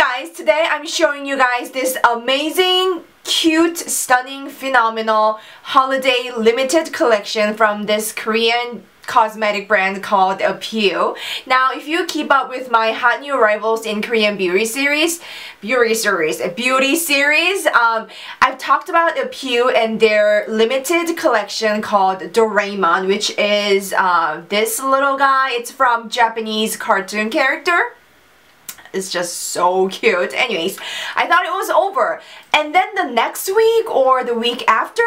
guys, today I'm showing you guys this amazing, cute, stunning, phenomenal holiday limited collection from this Korean cosmetic brand called A'pieu. Now, if you keep up with my hot new arrivals in Korean beauty series, beauty series, a beauty series, um, I've talked about A'pieu and their limited collection called Doraemon, which is uh, this little guy. It's from Japanese cartoon character is just so cute. Anyways, I thought it was over. And then the next week or the week after,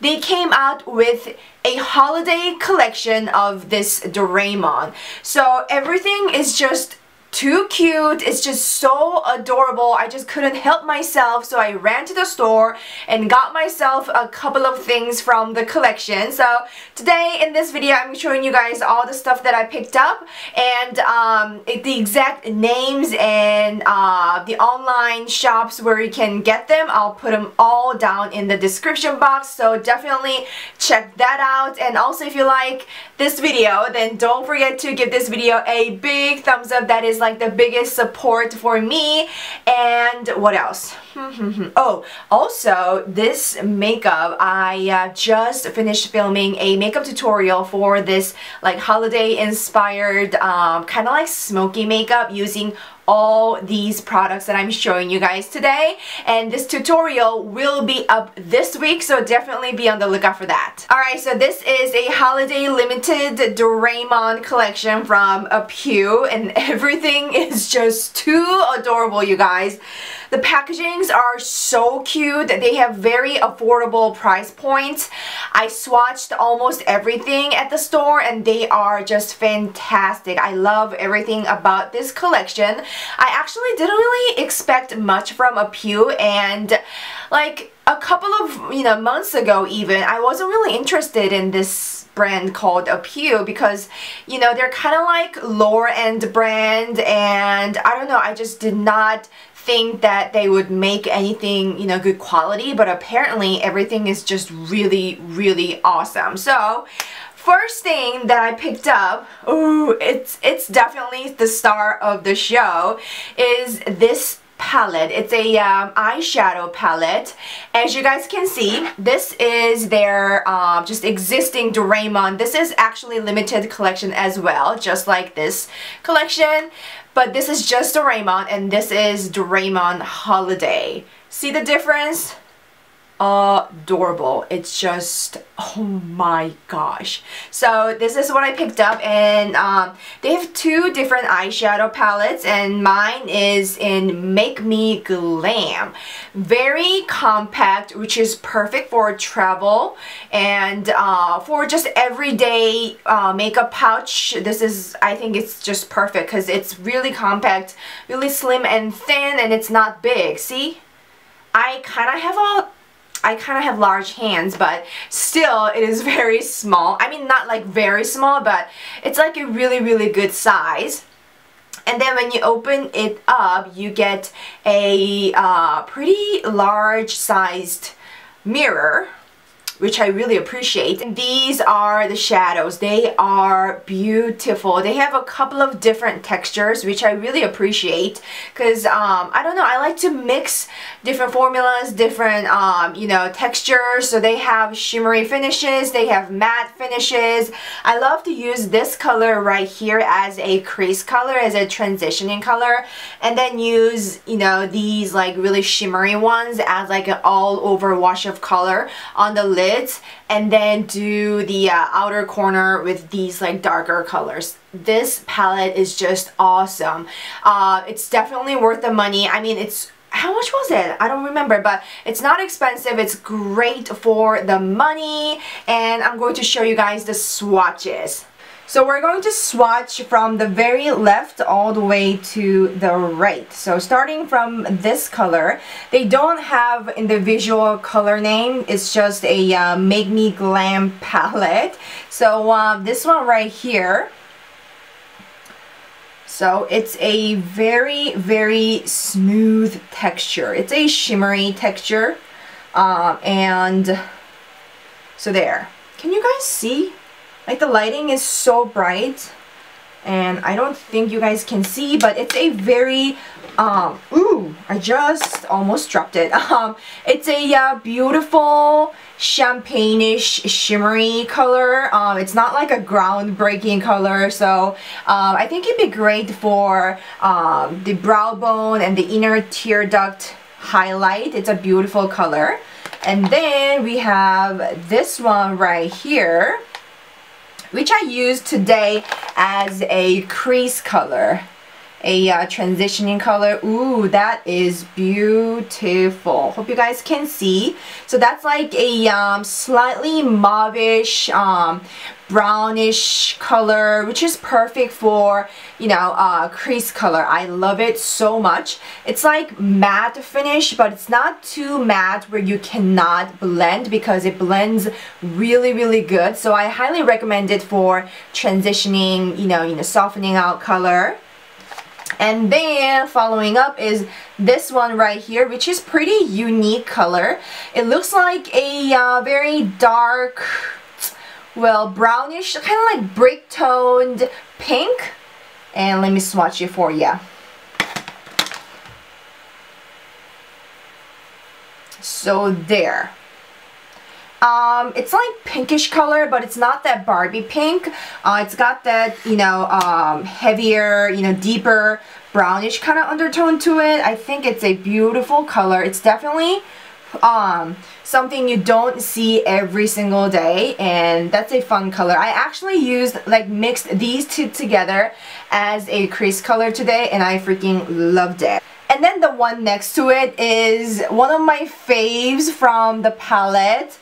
they came out with a holiday collection of this Doraemon. So everything is just too cute. It's just so adorable. I just couldn't help myself. So I ran to the store and got myself a couple of things from the collection. So today in this video, I'm showing you guys all the stuff that I picked up and um, the exact names and uh, the online shops where you can get them. I'll put them all down in the description box. So definitely check that out. And also if you like this video, then don't forget to give this video a big thumbs up. That is like the biggest support for me. And what else? oh, also this makeup, I uh, just finished filming a makeup tutorial for this like holiday inspired um, kind of like smoky makeup using all these products that I'm showing you guys today and this tutorial will be up this week so definitely be on the lookout for that. Alright so this is a holiday limited Doraemon collection from A'pieu and everything is just too adorable you guys. The packagings are so cute. They have very affordable price points. I swatched almost everything at the store and they are just fantastic. I love everything about this collection. I actually didn't really expect much from A'pieu and like a couple of you know months ago even I wasn't really interested in this brand called A'pieu because you know they're kind of like lower end brand and I don't know I just did not think that they would make anything, you know, good quality, but apparently everything is just really, really awesome. So, first thing that I picked up, oh, it's, it's definitely the star of the show, is this palette. It's a um, eyeshadow palette. As you guys can see, this is their uh, just existing Doraemon. This is actually limited collection as well, just like this collection. But this is just Doraemon and this is Doraemon Holiday. See the difference? Adorable. It's just, oh my gosh. So this is what I picked up and um, they have two different eyeshadow palettes and mine is in Make Me Glam. Very compact which is perfect for travel and uh, for just everyday uh, makeup pouch. This is, I think it's just perfect because it's really compact, really slim and thin and it's not big. See? I kind of have a I kind of have large hands, but still it is very small. I mean, not like very small, but it's like a really, really good size. And then when you open it up, you get a uh, pretty large sized mirror which I really appreciate. And these are the shadows. They are beautiful. They have a couple of different textures, which I really appreciate because, um, I don't know, I like to mix different formulas, different, um, you know, textures. So they have shimmery finishes, they have matte finishes. I love to use this color right here as a crease color, as a transitioning color, and then use, you know, these like really shimmery ones as like an all over wash of color on the lid lids and then do the uh, outer corner with these like darker colors. This palette is just awesome. Uh, it's definitely worth the money. I mean, it's how much was it? I don't remember, but it's not expensive. It's great for the money, and I'm going to show you guys the swatches. So we're going to swatch from the very left all the way to the right. So starting from this color, they don't have individual color name. It's just a uh, Make Me Glam palette. So uh, this one right here, so it's a very, very smooth texture. It's a shimmery texture. Uh, and so there. Can you guys see? Like the lighting is so bright and I don't think you guys can see but it's a very um ooh I just almost dropped it. Um it's a uh, beautiful champagne-ish shimmery color. Um it's not like a groundbreaking color so um I think it'd be great for um the brow bone and the inner tear duct highlight. It's a beautiful color. And then we have this one right here which I use today as a crease color a uh, transitioning color. Ooh, that is beautiful. Hope you guys can see. So that's like a um, slightly mauvish, um, brownish color, which is perfect for, you know, uh, crease color. I love it so much. It's like matte finish, but it's not too matte where you cannot blend because it blends really, really good. So I highly recommend it for transitioning, you know, you know, softening out color. And then following up is this one right here, which is pretty unique color. It looks like a uh, very dark, well, brownish, kind of like brick toned pink. And let me swatch it for you. So there. Um, it's like pinkish color, but it's not that Barbie pink. Uh, it's got that, you know, um, heavier, you know, deeper brownish kind of undertone to it. I think it's a beautiful color. It's definitely um, something you don't see every single day and that's a fun color. I actually used like mixed these two together as a crease color today and I freaking loved it. And then the one next to it is one of my faves from the palette.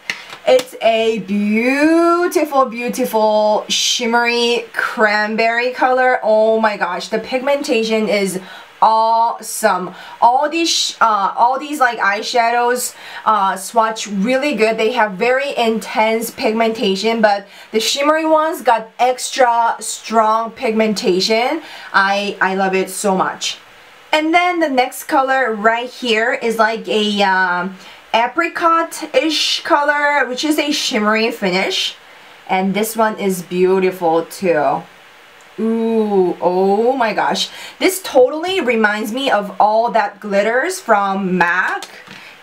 It's a beautiful, beautiful shimmery cranberry color. Oh my gosh, the pigmentation is awesome. All these uh, all these like eyeshadows uh, swatch really good. They have very intense pigmentation but the shimmery ones got extra strong pigmentation. I I love it so much. And then the next color right here is like a um, apricot-ish color, which is a shimmery finish. And this one is beautiful too. Ooh, oh my gosh. This totally reminds me of all that glitters from MAC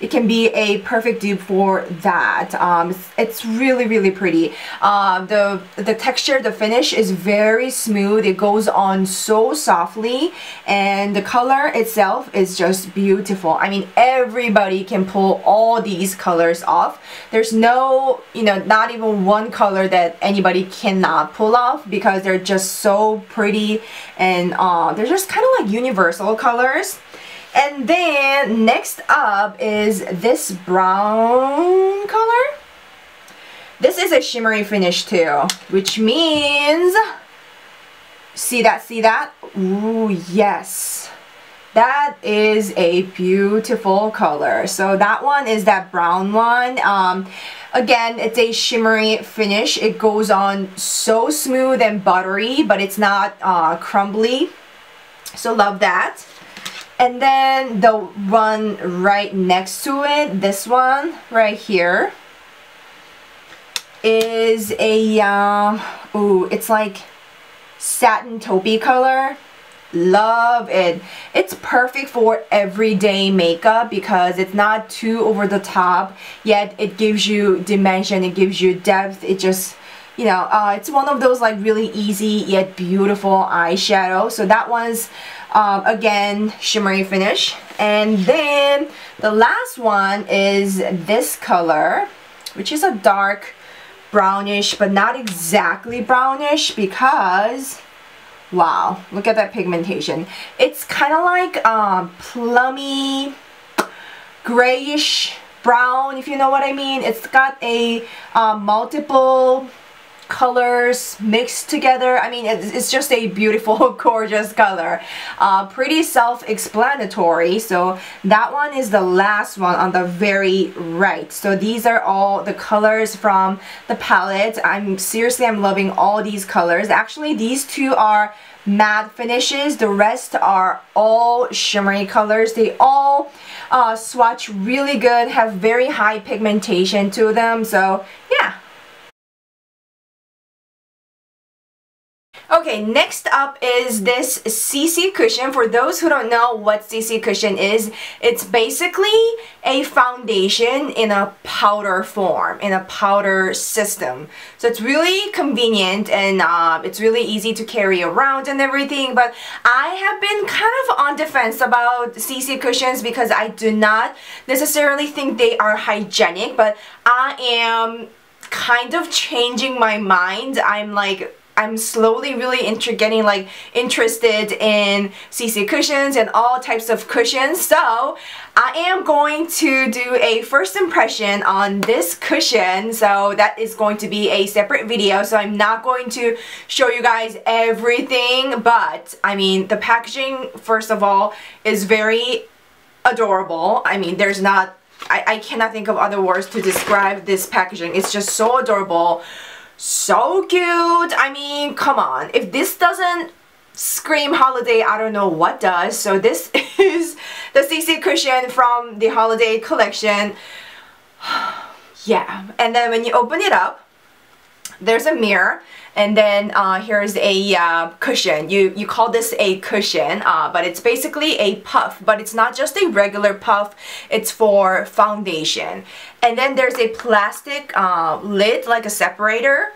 it can be a perfect dupe for that. Um, it's, it's, really, really pretty. Uh, the, the texture, the finish is very smooth. It goes on so softly and the color itself is just beautiful. I mean, everybody can pull all these colors off. There's no, you know, not even one color that anybody cannot pull off because they're just so pretty and uh, they're just kind of like universal colors. And then next up is this brown color. This is a shimmery finish too, which means, see that, see that? Ooh, yes. That is a beautiful color. So that one is that brown one. Um, again, it's a shimmery finish. It goes on so smooth and buttery, but it's not uh, crumbly. So love that. And then the one right next to it, this one right here, is a, uh, ooh, it's like satin taupey color. Love it. It's perfect for everyday makeup because it's not too over the top, yet it gives you dimension, it gives you depth, it just you know, uh, it's one of those like really easy yet beautiful eyeshadow. So that one's um, again, shimmery finish. And then the last one is this color, which is a dark brownish, but not exactly brownish because, wow, look at that pigmentation. It's kind of like um, plummy, grayish brown, if you know what I mean. It's got a uh, multiple colors mixed together. I mean, it's, just a beautiful, gorgeous color. Uh, pretty self-explanatory. So that one is the last one on the very right. So these are all the colors from the palette. I'm seriously, I'm loving all these colors. Actually, these two are matte finishes. The rest are all shimmery colors. They all uh, swatch really good, have very high pigmentation to them. So yeah, Okay, next up is this CC cushion. For those who don't know what CC cushion is, it's basically a foundation in a powder form, in a powder system. So it's really convenient and uh, it's really easy to carry around and everything. But I have been kind of on defense about CC cushions because I do not necessarily think they are hygienic, but I am kind of changing my mind. I'm like I'm slowly really getting like interested in CC cushions and all types of cushions. So I am going to do a first impression on this cushion. So that is going to be a separate video. So I'm not going to show you guys everything. But I mean the packaging first of all is very adorable. I mean there's not I, I cannot think of other words to describe this packaging. It's just so adorable so cute. I mean, come on. If this doesn't scream holiday, I don't know what does. So this is the CC cushion from the holiday collection. yeah. And then when you open it up, there's a mirror and then uh, here's a uh, cushion. You, you call this a cushion, uh, but it's basically a puff, but it's not just a regular puff, it's for foundation. And then there's a plastic uh, lid, like a separator,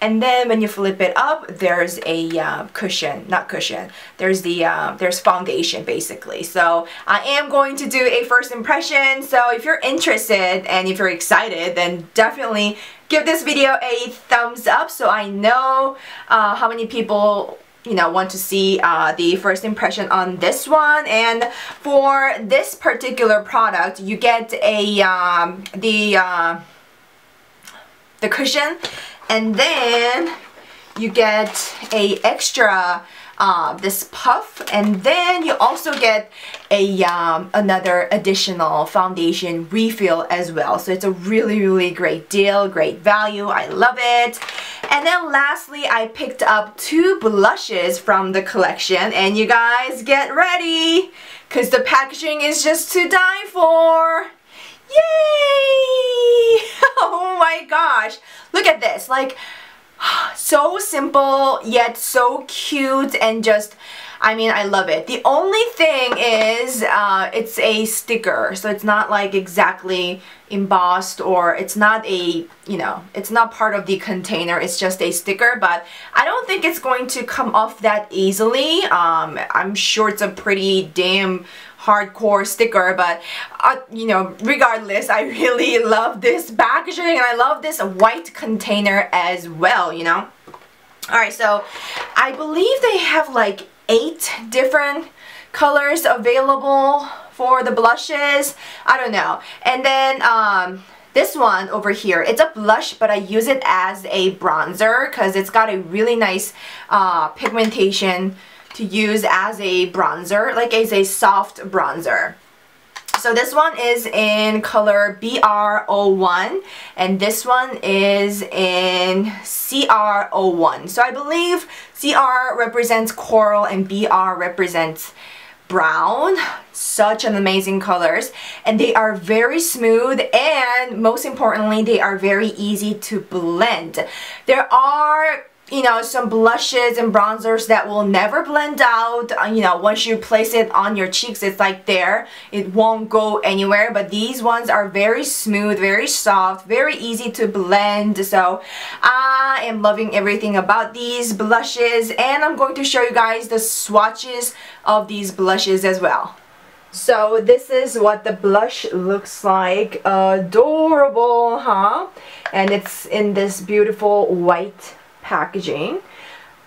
and then when you flip it up, there's a uh, cushion, not cushion, there's the, uh, there's foundation basically. So I am going to do a first impression. So if you're interested and if you're excited, then definitely give this video a thumbs up so I know uh, how many people you know want to see uh, the first impression on this one and for this particular product you get a um, the uh, the cushion and then you get a extra uh, this puff and then you also get a um, another additional foundation refill as well. So it's a really really great deal great value. I love it. And then lastly I picked up two blushes from the collection. And you guys get ready because the packaging is just to die for Yay! oh my gosh. Look at this. Like, so simple yet so cute and just I mean I love it. The only thing is uh, it's a sticker so it's not like exactly embossed or it's not a you know it's not part of the container it's just a sticker but I don't think it's going to come off that easily. Um, I'm sure it's a pretty damn hardcore sticker but uh, you know regardless I really love this packaging and I love this white container as well you know? Alright so I believe they have like eight different colors available for the blushes I don't know and then um, this one over here, it's a blush, but I use it as a bronzer because it's got a really nice uh, pigmentation to use as a bronzer, like as a soft bronzer. So this one is in color BR01 and this one is in CR01. So I believe CR represents coral and BR represents brown. Such an amazing colors. And they are very smooth and most importantly they are very easy to blend. There are you know, some blushes and bronzers that will never blend out. Uh, you know, once you place it on your cheeks, it's like there. It won't go anywhere. But these ones are very smooth, very soft, very easy to blend. So I am loving everything about these blushes. And I'm going to show you guys the swatches of these blushes as well. So this is what the blush looks like. Adorable, huh? And it's in this beautiful white packaging.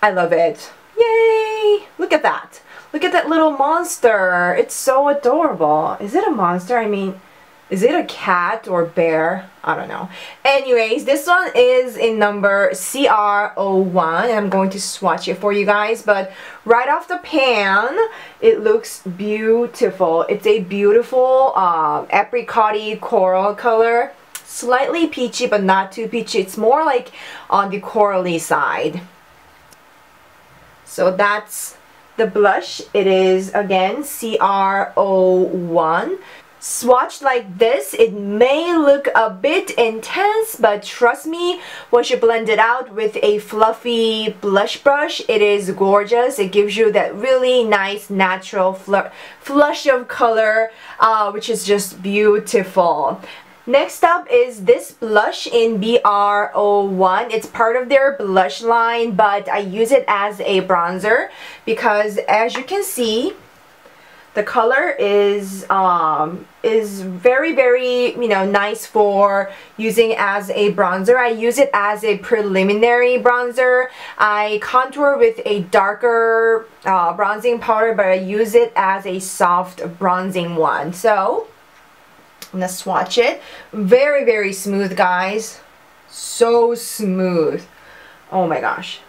I love it. Yay! Look at that. Look at that little monster. It's so adorable. Is it a monster? I mean, is it a cat or bear? I don't know. Anyways, this one is in number CR01. I'm going to swatch it for you guys. But right off the pan, it looks beautiful. It's a beautiful uh, apricot coral color slightly peachy but not too peachy. It's more like on the corally side. So that's the blush. It is again CR01. swatched like this, it may look a bit intense, but trust me, once you blend it out with a fluffy blush brush, it is gorgeous. It gives you that really nice natural flush of color, uh, which is just beautiful. Next up is this blush in BR01. It's part of their blush line, but I use it as a bronzer because as you can see, the color is um, is very very you know nice for using as a bronzer. I use it as a preliminary bronzer. I contour with a darker uh, bronzing powder but I use it as a soft bronzing one. So I'm gonna swatch it. Very very smooth guys. So smooth. Oh my gosh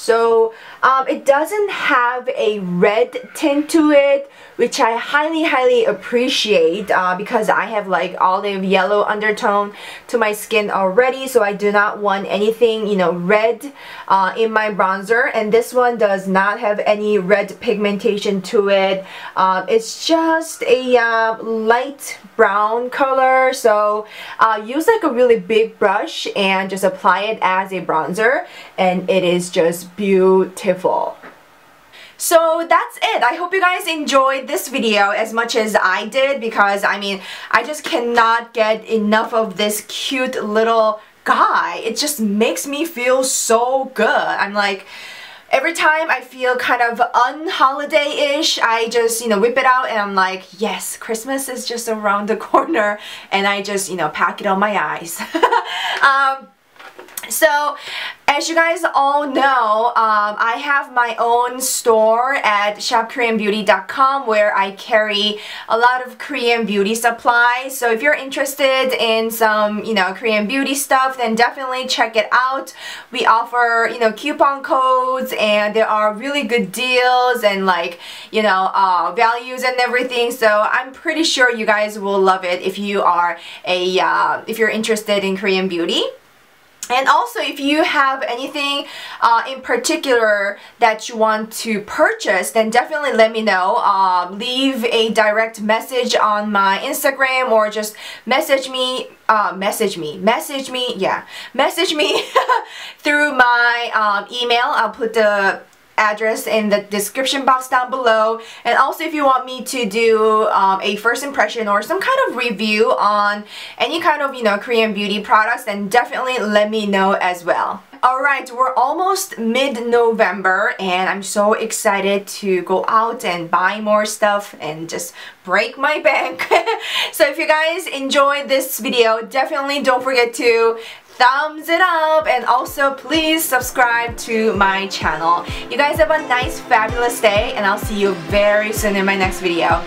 so um, it doesn't have a red tint to it, which I highly, highly appreciate uh, because I have like olive yellow undertone to my skin already. So I do not want anything, you know, red uh, in my bronzer. And this one does not have any red pigmentation to it. Um, it's just a uh, light brown color. So uh, use like a really big brush and just apply it as a bronzer. And it is just beautiful. So that's it. I hope you guys enjoyed this video as much as I did because I mean I just cannot get enough of this cute little guy. It just makes me feel so good. I'm like every time I feel kind of un-holiday-ish, I just, you know, whip it out and I'm like, yes, Christmas is just around the corner and I just, you know, pack it on my eyes. um, so as you guys all know, um, I have my own store at shopkoreanbeauty.com where I carry a lot of Korean beauty supplies. So if you're interested in some, you know, Korean beauty stuff, then definitely check it out. We offer, you know, coupon codes and there are really good deals and like, you know, uh, values and everything. So I'm pretty sure you guys will love it if you are a, uh, if you're interested in Korean beauty. And also if you have anything uh, in particular that you want to purchase then definitely let me know. Um, leave a direct message on my Instagram or just message me uh, message me, message me, yeah, message me through my um, email. I'll put the address in the description box down below and also if you want me to do um, a first impression or some kind of review on any kind of you know Korean beauty products then definitely let me know as well. Alright, we're almost mid-November and I'm so excited to go out and buy more stuff and just break my bank. so if you guys enjoyed this video, definitely don't forget to thumbs it up and also please subscribe to my channel. You guys have a nice fabulous day and I'll see you very soon in my next video.